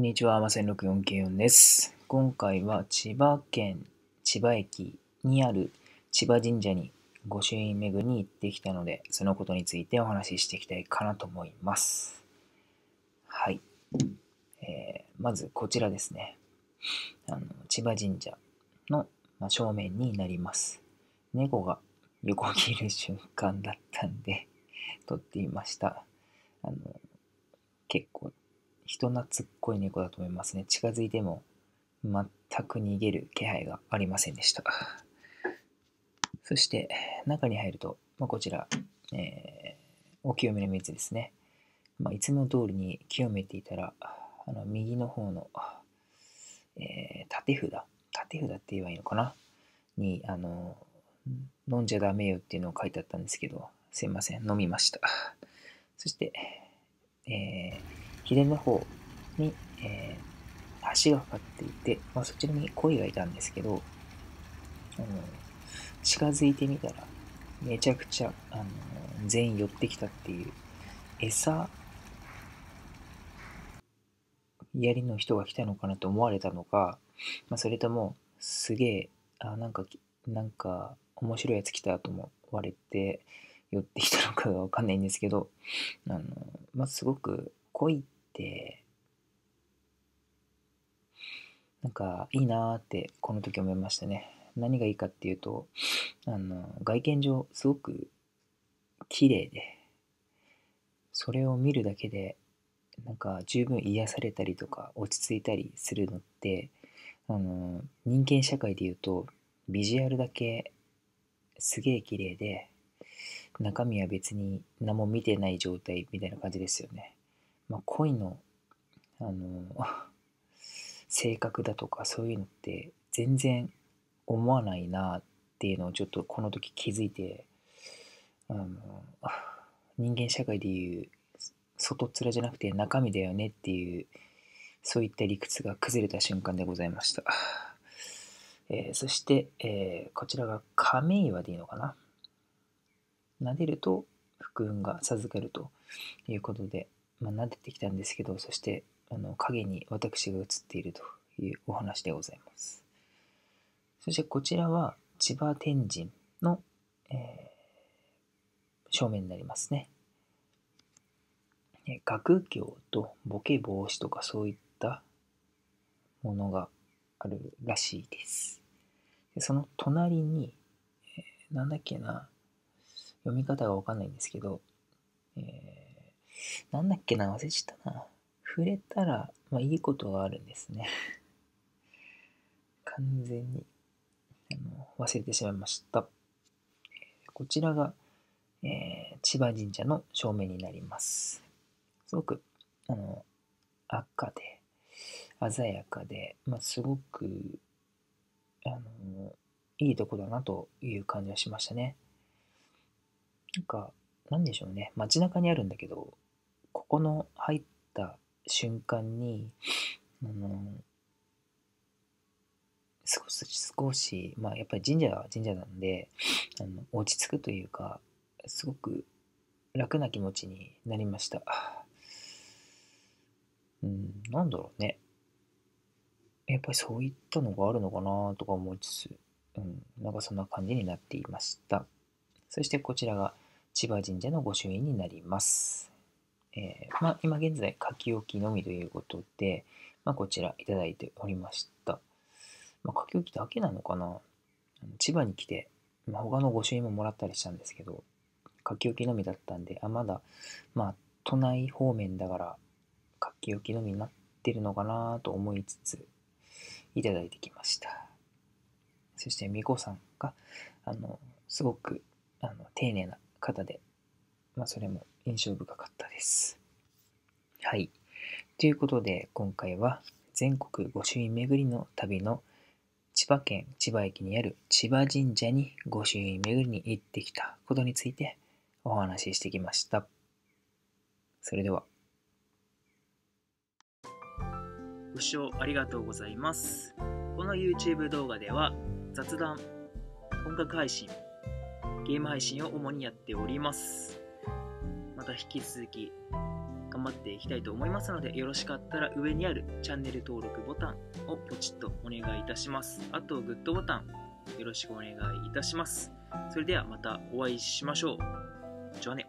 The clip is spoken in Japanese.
こんにちは、ません6494です。今回は千葉県千葉駅にある千葉神社に御朱印巡りに行ってきたので、そのことについてお話ししていきたいかなと思います。はい。えーまずこちらですね。あの千葉神社の、ま、正面になります。猫が横切る瞬間だったんで、撮ってみました。あの結構人懐っこい猫だと思いますね。近づいても全く逃げる気配がありませんでした。そして中に入ると、まあ、こちら、えーお清めの水ですね。まあ、いつも通りに清めていたら、あの右の方の、えー縦札、縦札って言えばいいのかな？に、あの、飲んじゃダメよっていうのを書いてあったんですけど、すいません、飲みました。そして、えー左の方に、えー橋がかかっていて、まあ、そちらに鯉がいたんですけど、あの近づいてみたら、めちゃくちゃ、あの全員寄ってきたっていう、餌やりの人が来たのかなと思われたのか、まあ、それとも、すげえ、あ、なんか、なんか、面白いやつ来たと思われて、寄ってきたのかがわかんないんですけど、あの、まあ、すごく、恋って、なんか、いいなって、この時思いましたね。何がいいかっていうと、あの、外見上、すごく、綺麗で、それを見るだけで、なんか十分癒されたりとか落ち着いたりするのってあの人間社会で言うとビジュアルだけすげえ綺麗で中身は別に何も見てない状態みたいな感じですよね。まあ、恋のあの 性格だとかそういうのって全然思わないなっていうのをちょっとこの時気づいてあの人間社会でいう外面じゃなくて中身だよねっていうそういった理屈が崩れた瞬間でございました、えーそして、えーこちらが亀岩でいいのかな？撫でると福運が授かるということで、まあ、撫でてきたんですけどそしてあの影に私が映っているというお話でございますそしてこちらは千葉天神の、えー正面になりますね学業とボケ防止とかそういったものがあるらしいです。でその隣に、えーなんだっけな、読み方がわかんないんですけど、えーなんだっけな、忘れちゃったな。触れたら、まあ、いいことがあるんですね。完全にあの忘れてしまいました。こちらが、えー千葉神社の正面になります。すごくあの赤で鮮やかで、まあ、すごくあのいいとこだなという感じはしましたね。なんか、なんでしょうね、街中にあるんだけど、この入った瞬間に、あの少し少し、まあ、やっぱり神社は神社なんであの落ち着くというかすごく楽な気持ちになりました。うんなんだろうね。やっぱりそういったのがあるのかなとか思いつつ、うん、なんかそんな感じになっていました。そしてこちらが千葉神社の御朱印になります。えーまあ、今現在書き置きのみということで、まあ、こちらいただいておりました。まあ、書き置きだけなのかな？千葉に来て、まあ、他の御朱印ももらったりしたんですけど、書き置きのみだったんで、あ、まだ、まあ、都内方面だから書き置きのみになってるのかなと思いつつ、いただいてきました。そして、みこさんが、あの、すごく、あの、丁寧な方で、まあ、それも印象深かったです。はい。ということで、今回は全国御朱印巡りの旅の千葉県千葉駅にある千葉神社に御朱印巡りに行ってきたことについてお話ししてきました。それでは。ご視聴ありがとうございます。この YouTube 動画では雑談、音楽配信、ゲーム配信を主にやっております。また引き続き頑張っていきたいと思いますので、よろしかったら上にあるチャンネル登録ボタンをポチッとお願いいたします。あと、グッドボタンよろしくお願いいたします。それではまたお会いしましょう。じゃあね。